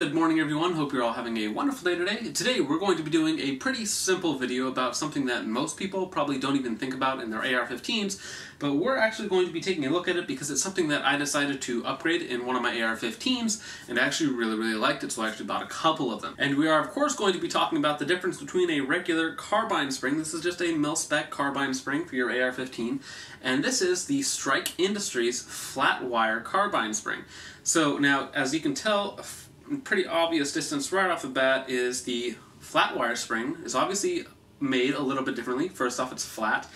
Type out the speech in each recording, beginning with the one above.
Good morning everyone, hope you're all having a wonderful day today. Today we're going to be doing a pretty simple video about something that most people probably don't even think about in their AR-15s, but we're actually going to be taking a look at it because it's something that I decided to upgrade in one of my AR-15s and I actually really really liked it so I actually bought a couple of them. And we are of course going to be talking about the difference between a regular carbine spring, this is just a mil-spec carbine spring for your AR-15, and this is the Strike Industries flat wire carbine spring. So now as you can tell pretty obvious distance right off the bat is the flat wire spring is obviously made a little bit differently. First off, it's flat.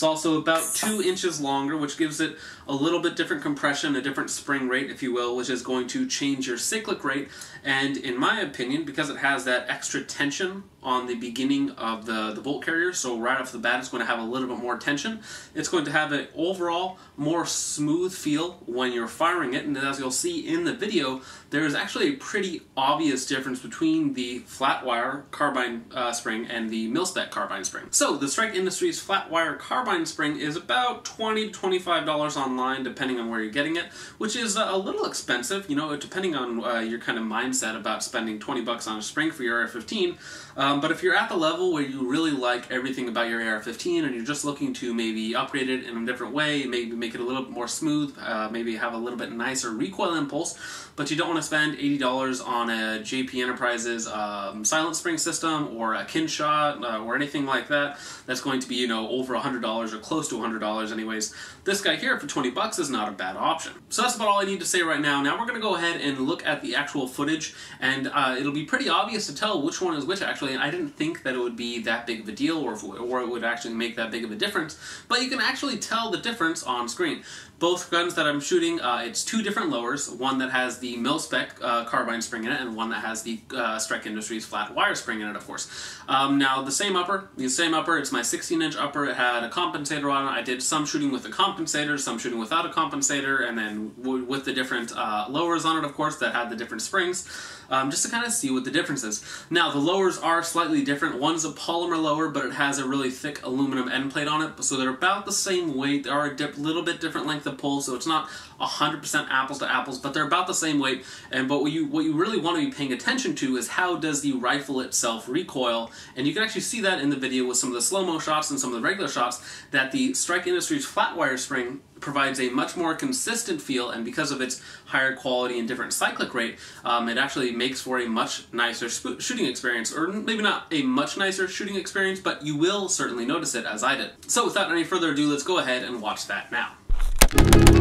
It's also about two inches longer, which gives it a little bit different compression, a different spring rate, if you will, which is going to change your cyclic rate. And in my opinion, because it has that extra tension on the beginning of the, the bolt carrier, so right off the bat it's going to have a little bit more tension. It's going to have an overall more smooth feel when you're firing it, and as you'll see in the video, there is actually a pretty obvious difference between the flat wire carbine uh, spring and the mil-spec carbine spring. So the Strike Industries flat wire carbine spring is about 20 to $25 online depending on where you're getting it, which is a little expensive, you know, depending on uh, your kind of mindset about spending 20 bucks on a spring for your AR-15. Um, but if you're at the level where you really like everything about your AR-15 and you're just looking to maybe upgrade it in a different way, maybe make it a little bit more smooth, uh, maybe have a little bit nicer recoil impulse, but you don't want to spend $80 on a JP Enterprises um, silent spring system or a KynSHOT uh, or anything like that, that's going to be, you know, over $100 or close to $100 anyways. This guy here for 20 bucks is not a bad option. So that's about all I need to say right now. Now we're going to go ahead and look at the actual footage and uh, it'll be pretty obvious to tell which one is which actually. I didn't think that it would be that big of a deal or, if, or it would actually make that big of a difference, but you can actually tell the difference on screen. Both guns that I'm shooting, uh, it's two different lowers, one that has the mil-spec uh, carbine spring in it and one that has the uh, Strike Industries flat wire spring in it, of course. Um, now, the same upper, the same upper, it's my 16-inch upper, it had a compensator on it. I did some shooting with a compensator, some shooting without a compensator, and then with the different uh, lowers on it, of course, that had the different springs um, just to kind of see what the difference is. Now, the lowers are slightly different. One's a polymer lower, but it has a really thick aluminum end plate on it, so they're about the same weight. They are a little bit different length of pull, so it's not 100% apples to apples, but they're about the same weight. And but what you what you really want to be paying attention to is how does the rifle itself recoil, and you can actually see that in the video with some of the slow-mo shots and some of the regular shots that the Strike Industries flat wire spring provides a much more consistent feel, and because of its higher quality and different cyclic rate, um, it actually makes for a much nicer shooting experience, or maybe not a much nicer shooting experience, but you will certainly notice it as I did. So without any further ado, let's go ahead and watch that now.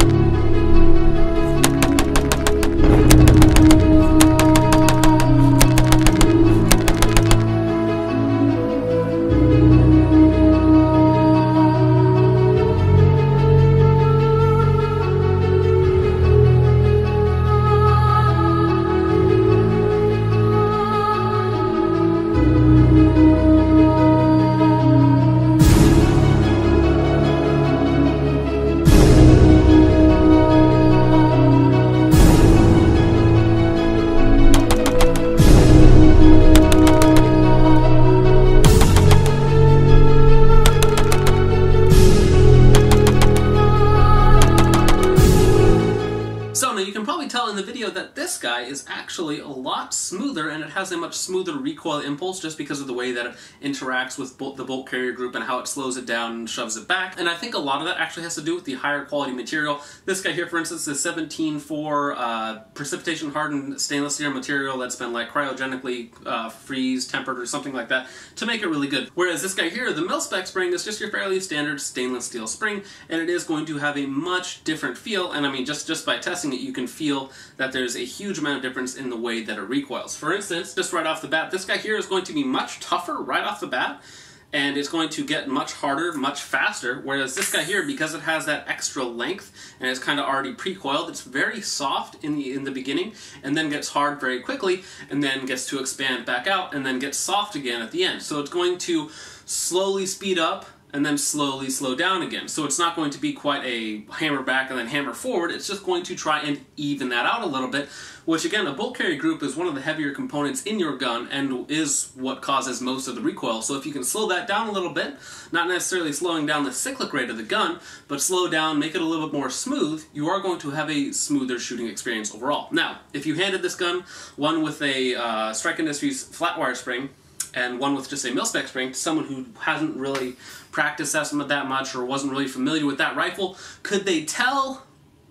Guy is actually a lot smoother and it has a much smoother recoil impulse just because of the way that it interacts with the bolt carrier group and how it slows it down and shoves it back. And I think a lot of that actually has to do with the higher quality material. This guy here, for instance, is 17.4 uh, precipitation hardened stainless steel material that's been like cryogenically uh, freeze tempered or something like that to make it really good. Whereas this guy here, the mil-spec spring, is just your fairly standard stainless steel spring and it is going to have a much different feel. And I mean, just, just by testing it, you can feel that there's a huge amount of difference in the way that it recoils. For instance, just right off the bat, this guy here is going to be much tougher right off the bat, and it's going to get much harder, much faster, whereas this guy here, because it has that extra length, and it's kind of already pre-coiled, it's very soft in the, in the beginning, and then gets hard very quickly, and then gets to expand back out, and then gets soft again at the end. So it's going to slowly speed up, and then slowly slow down again. So it's not going to be quite a hammer back and then hammer forward. It's just going to try and even that out a little bit, which again, a bolt carry group is one of the heavier components in your gun and is what causes most of the recoil. So if you can slow that down a little bit, not necessarily slowing down the cyclic rate of the gun, but slow down, make it a little bit more smooth, you are going to have a smoother shooting experience overall. Now, if you handed this gun one with a uh, Strike Industries flat wire spring, and one with just a mil-spec spring to someone who hasn't really practiced that much or wasn't really familiar with that rifle, could they tell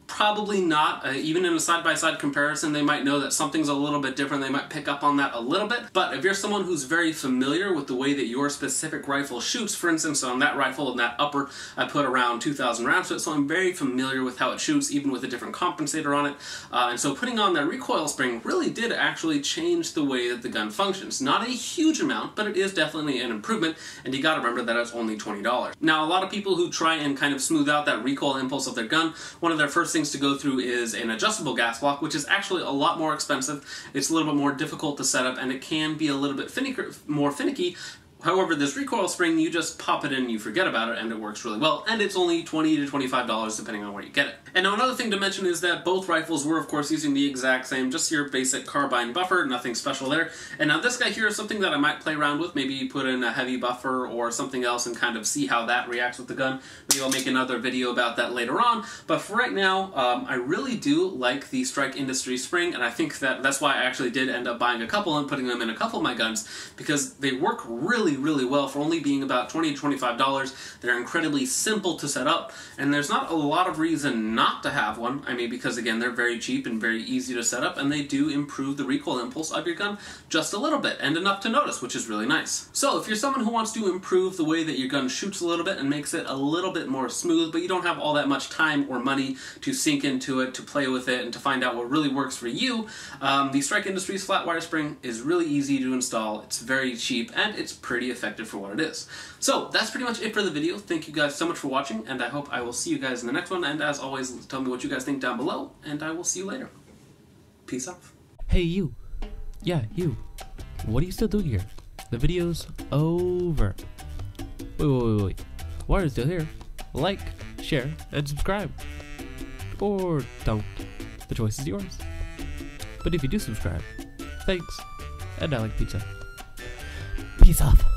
Probably not. Uh, even in a side-by-side comparison, they might know that something's a little bit different. They might pick up on that a little bit. But if you're someone who's very familiar with the way that your specific rifle shoots, for instance, on that rifle and that upper, I put around 2,000 rounds to it, so I'm very familiar with how it shoots, even with a different compensator on it. Uh, and so putting on that recoil spring really did actually change the way that the gun functions. Not a huge amount, but it is definitely an improvement, and you gotta remember that it's only $20. Now, a lot of people who try and kind of smooth out that recoil impulse of their gun, one of their first things to go through is an adjustable gas block, which is actually a lot more expensive. It's a little bit more difficult to set up, and it can be a little bit finicky, more finicky However, this recoil spring, you just pop it in you forget about it, and it works really well. And it's only 20 to $25 depending on where you get it. And now another thing to mention is that both rifles were, of course, using the exact same, just your basic carbine buffer, nothing special there. And now this guy here is something that I might play around with, maybe put in a heavy buffer or something else and kind of see how that reacts with the gun. Maybe I'll make another video about that later on. But for right now, um, I really do like the Strike Industry spring, and I think that that's why I actually did end up buying a couple and putting them in a couple of my guns, because they work really really, really well for only being about 20 to $25. They're incredibly simple to set up, and there's not a lot of reason not to have one. I mean, because again, they're very cheap and very easy to set up, and they do improve the recoil impulse of your gun just a little bit, and enough to notice, which is really nice. So if you're someone who wants to improve the way that your gun shoots a little bit and makes it a little bit more smooth, but you don't have all that much time or money to sink into it, to play with it, and to find out what really works for you, um, the Strike Industries flat wire spring is really easy to install, it's very cheap, and it's pretty pretty effective for what it is. So that's pretty much it for the video. Thank you guys so much for watching, and I hope I will see you guys in the next one. And as always, tell me what you guys think down below, and I will see you later. Peace out. Hey, you. Yeah, you. What are you still doing here? The video's over. Wait, wait, wait, wait. Why are you still here? Like, share, and subscribe. Or don't. The choice is yours. But if you do subscribe, thanks. And I like pizza. Peace off.